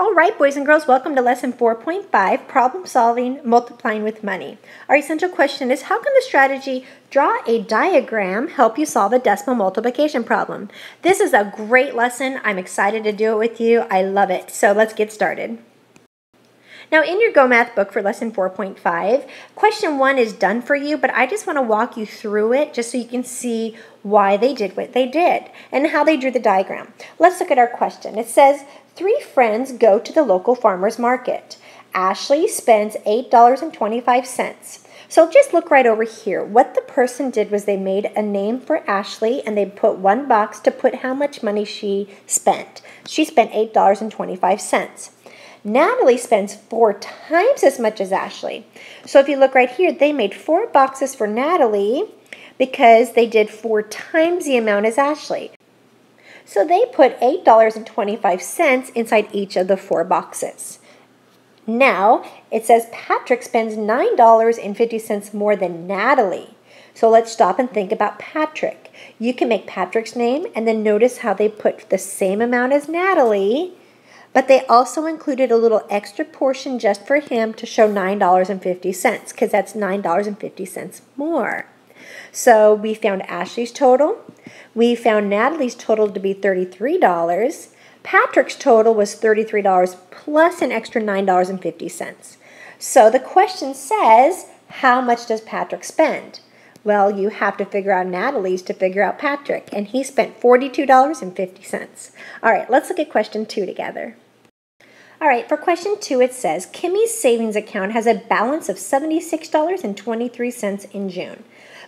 All right, boys and girls, welcome to lesson 4.5, problem solving, multiplying with money. Our essential question is, how can the strategy draw a diagram help you solve a decimal multiplication problem? This is a great lesson. I'm excited to do it with you. I love it. So let's get started. Now in your Go Math book for lesson 4.5, question one is done for you, but I just want to walk you through it just so you can see why they did what they did and how they drew the diagram. Let's look at our question. It says, Three friends go to the local farmer's market. Ashley spends $8.25. So just look right over here. What the person did was they made a name for Ashley and they put one box to put how much money she spent. She spent $8.25. Natalie spends four times as much as Ashley. So if you look right here, they made four boxes for Natalie because they did four times the amount as Ashley. So they put $8.25 inside each of the four boxes. Now, it says Patrick spends $9.50 more than Natalie. So let's stop and think about Patrick. You can make Patrick's name and then notice how they put the same amount as Natalie, but they also included a little extra portion just for him to show $9.50 because that's $9.50 more. So we found Ashley's total. We found Natalie's total to be $33. Patrick's total was $33 plus an extra $9.50. So the question says, how much does Patrick spend? Well, you have to figure out Natalie's to figure out Patrick, and he spent $42.50. All right, let's look at question two together. All right, for question two, it says Kimmy's savings account has a balance of $76.23 in June.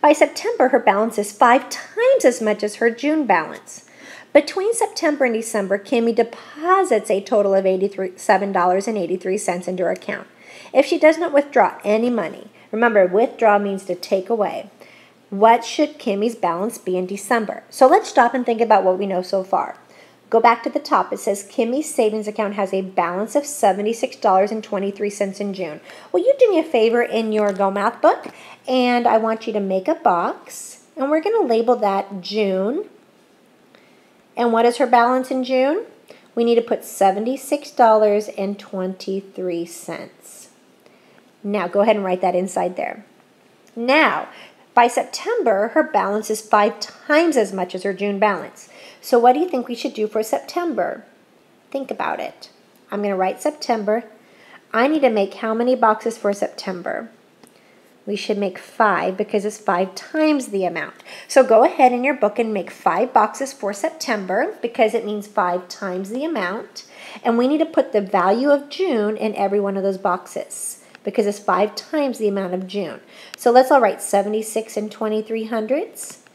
By September, her balance is five times as much as her June balance. Between September and December, Kimmy deposits a total of $87.83 into her account. If she does not withdraw any money, remember, withdraw means to take away. What should Kimmy's balance be in December? So let's stop and think about what we know so far. Go back to the top. It says Kimmy's savings account has a balance of $76.23 in June. Will you do me a favor in your Go Math book? And I want you to make a box. And we're going to label that June. And what is her balance in June? We need to put $76.23. Now go ahead and write that inside there. Now, by September, her balance is five times as much as her June balance. So what do you think we should do for September? Think about it. I'm going to write September. I need to make how many boxes for September? We should make five because it's five times the amount. So go ahead in your book and make five boxes for September because it means five times the amount. And we need to put the value of June in every one of those boxes because it's five times the amount of June. So let's all write 76 and 23 hundredths.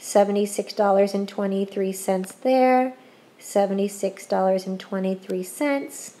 $76.23 there, $76.23,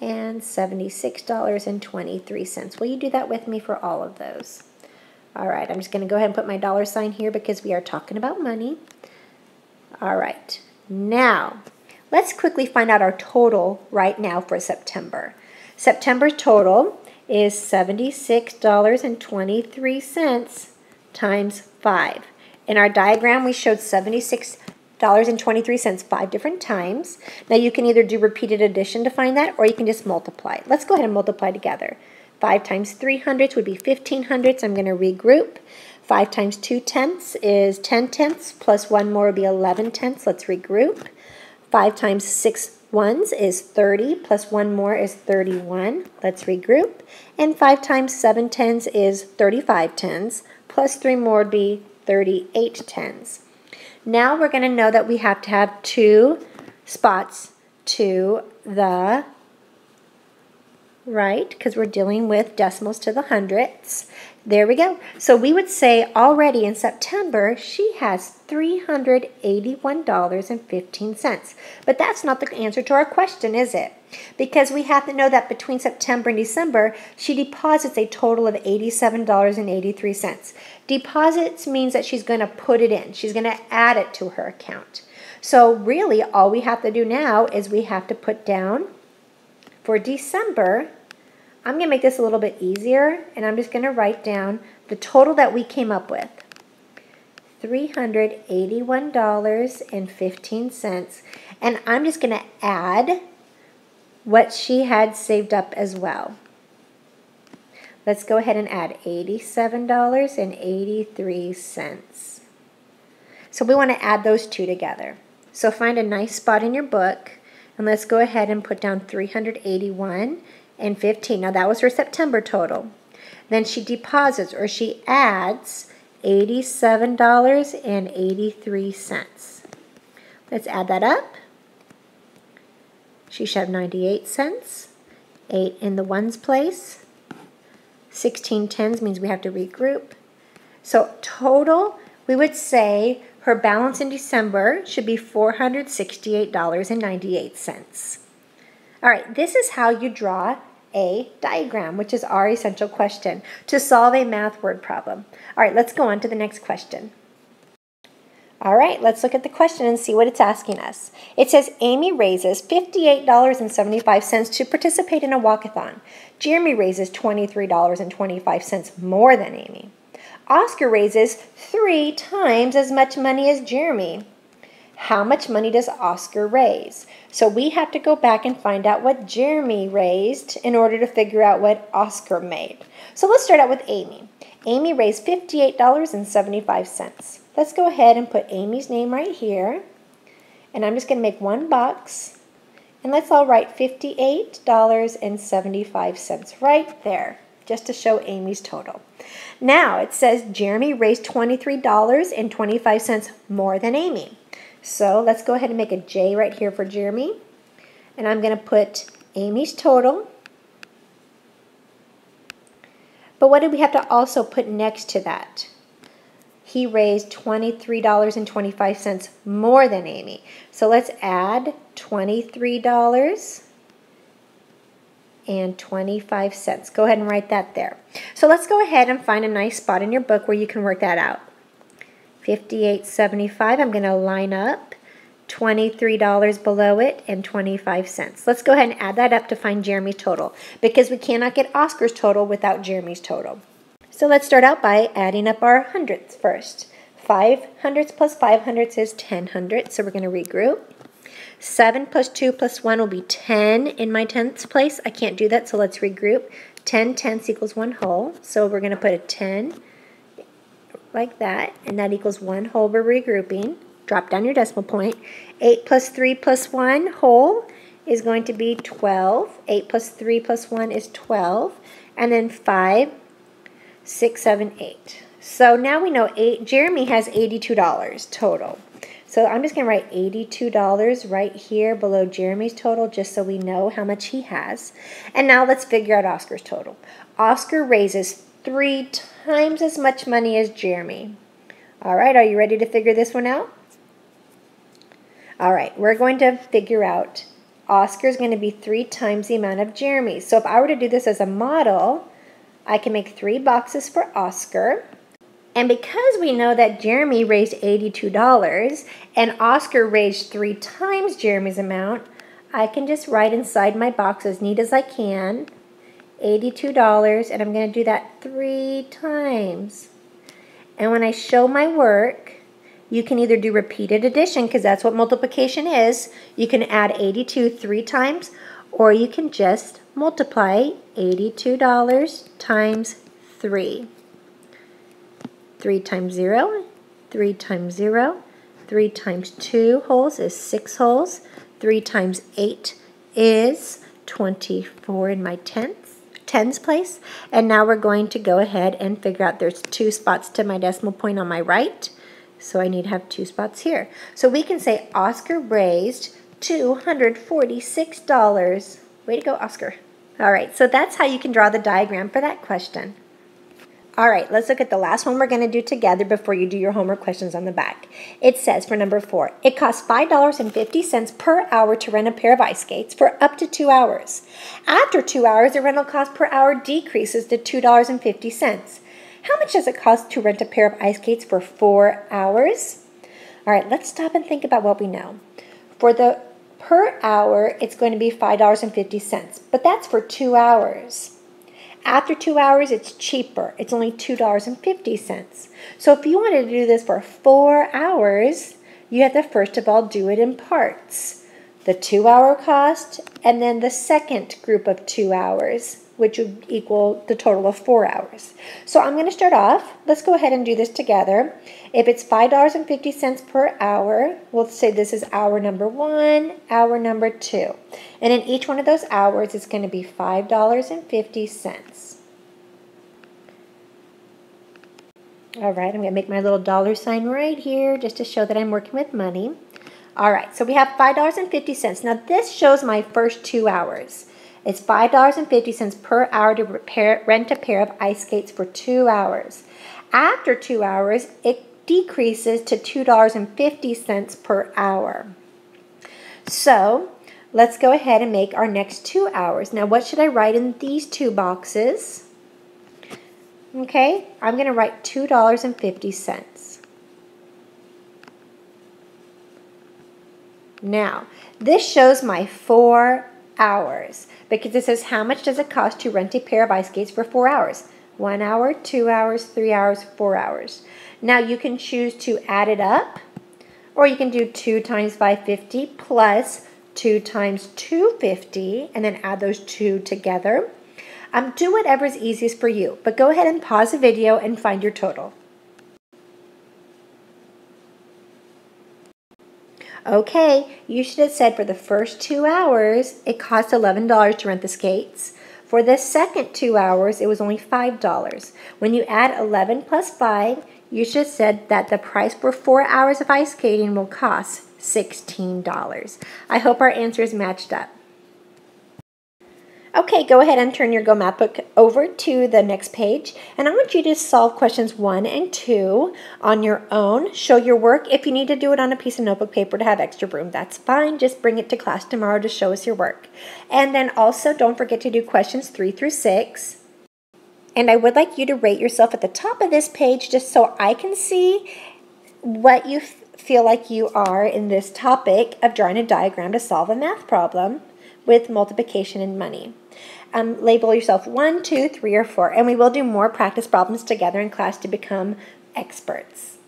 and $76.23. Will you do that with me for all of those? All right, I'm just going to go ahead and put my dollar sign here because we are talking about money. All right, now let's quickly find out our total right now for September. September total is $76.23 times 5. In our diagram, we showed $76.23 five different times. Now you can either do repeated addition to find that, or you can just multiply. Let's go ahead and multiply together. 5 times 3 hundredths would be 15 hundredths. I'm going to regroup. 5 times 2 tenths is 10 tenths, plus 1 more would be 11 tenths. Let's regroup. 5 times 6 ones is 30, plus 1 more is 31. Let's regroup. And 5 times 7 tens is 35 tens plus 3 more would be 38 tens. Now we're going to know that we have to have two spots to the right because we're dealing with decimals to the hundredths. There we go. So we would say already in September she has $381.15. But that's not the answer to our question, is it? Because we have to know that between September and December she deposits a total of $87.83. Deposits means that she's going to put it in. She's going to add it to her account. So really all we have to do now is we have to put down for December I'm going to make this a little bit easier, and I'm just going to write down the total that we came up with. $381.15. And I'm just going to add what she had saved up as well. Let's go ahead and add $87.83. So we want to add those two together. So find a nice spot in your book and let's go ahead and put down 381 and 15. Now that was her September total. Then she deposits or she adds $87.83. Let's add that up. She should have 98 cents. 8 in the ones place. 16 tens means we have to regroup. So total, we would say her balance in December should be $468.98. All right, this is how you draw a diagram, which is our essential question, to solve a math word problem. All right, let's go on to the next question. All right, let's look at the question and see what it's asking us. It says Amy raises $58.75 to participate in a walkathon. Jeremy raises $23.25 more than Amy. Oscar raises three times as much money as Jeremy. How much money does Oscar raise? So we have to go back and find out what Jeremy raised in order to figure out what Oscar made. So let's start out with Amy. Amy raised $58.75. Let's go ahead and put Amy's name right here. And I'm just going to make one box. And let's all write $58.75 right there, just to show Amy's total. Now it says Jeremy raised $23.25 more than Amy. So let's go ahead and make a J right here for Jeremy. And I'm going to put Amy's total. But what do we have to also put next to that? He raised $23.25 more than Amy. So let's add $23 and 25 cents. Go ahead and write that there. So let's go ahead and find a nice spot in your book where you can work that out. 58.75, I'm going to line up $23 below it and 25 cents. Let's go ahead and add that up to find Jeremy's total because we cannot get Oscar's total without Jeremy's total. So let's start out by adding up our hundredths first. 5 hundredths plus 5 hundredths is 10 hundredths, so we're going to regroup. 7 plus 2 plus 1 will be 10 in my tenths place. I can't do that, so let's regroup. 10 tenths equals 1 whole. So we're going to put a 10 like that, and that equals 1 whole. We're regrouping. Drop down your decimal point. 8 plus 3 plus 1 whole is going to be 12. 8 plus 3 plus 1 is 12. And then 5, 6, 7, 8. So now we know eight, Jeremy has $82 total. So I'm just going to write $82 right here below Jeremy's total just so we know how much he has. And now let's figure out Oscar's total. Oscar raises three times as much money as Jeremy. All right, are you ready to figure this one out? All right, we're going to figure out Oscar is going to be three times the amount of Jeremy. So if I were to do this as a model, I can make three boxes for Oscar. And because we know that Jeremy raised $82 and Oscar raised three times Jeremy's amount, I can just write inside my box as neat as I can, $82, and I'm going to do that three times. And when I show my work, you can either do repeated addition, because that's what multiplication is. You can add 82 three times, or you can just multiply $82 times 3. 3 times 0, 3 times 0, 3 times 2 wholes is 6 wholes, 3 times 8 is 24 in my tenths, tens place. And now we're going to go ahead and figure out there's two spots to my decimal point on my right. So I need to have two spots here. So we can say Oscar raised $246. Way to go, Oscar. All right, so that's how you can draw the diagram for that question. All right, let's look at the last one we're going to do together before you do your homework questions on the back. It says for number four, it costs $5.50 per hour to rent a pair of ice skates for up to two hours. After two hours, the rental cost per hour decreases to $2.50. How much does it cost to rent a pair of ice skates for four hours? All right, let's stop and think about what we know. For the per hour, it's going to be $5.50, but that's for two hours. After two hours, it's cheaper. It's only $2.50. So if you wanted to do this for four hours, you have to first of all do it in parts. The two hour cost and then the second group of two hours which would equal the total of four hours. So I'm going to start off. Let's go ahead and do this together. If it's $5.50 per hour, we'll say this is hour number one, hour number two. And in each one of those hours, it's going to be $5.50. All right, I'm going to make my little dollar sign right here just to show that I'm working with money. All right, so we have $5.50. Now this shows my first two hours. It's $5.50 per hour to repair, rent a pair of ice skates for two hours. After two hours, it decreases to $2.50 per hour. So let's go ahead and make our next two hours. Now, what should I write in these two boxes? Okay, I'm going to write $2.50. Now, this shows my four hours because it says how much does it cost to rent a pair of ice skates for four hours? One hour, two hours, three hours, four hours. Now you can choose to add it up or you can do 2 times 550 plus 2 times 250 and then add those two together. Um, do whatever is easiest for you, but go ahead and pause the video and find your total. Okay, you should have said for the first two hours, it cost $11 to rent the skates. For the second two hours, it was only $5. When you add 11 plus 5, you should have said that the price for four hours of ice skating will cost $16. I hope our answers matched up. Okay, go ahead and turn your Go Math book over to the next page. And I want you to solve questions one and two on your own. Show your work. If you need to do it on a piece of notebook paper to have extra room, that's fine. Just bring it to class tomorrow to show us your work. And then also don't forget to do questions three through six. And I would like you to rate yourself at the top of this page just so I can see what you feel like you are in this topic of drawing a diagram to solve a math problem with multiplication and money. Um, label yourself one, two, three, or four, and we will do more practice problems together in class to become experts.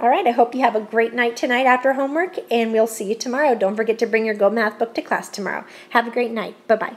All right, I hope you have a great night tonight after homework, and we'll see you tomorrow. Don't forget to bring your Go Math book to class tomorrow. Have a great night. Bye-bye.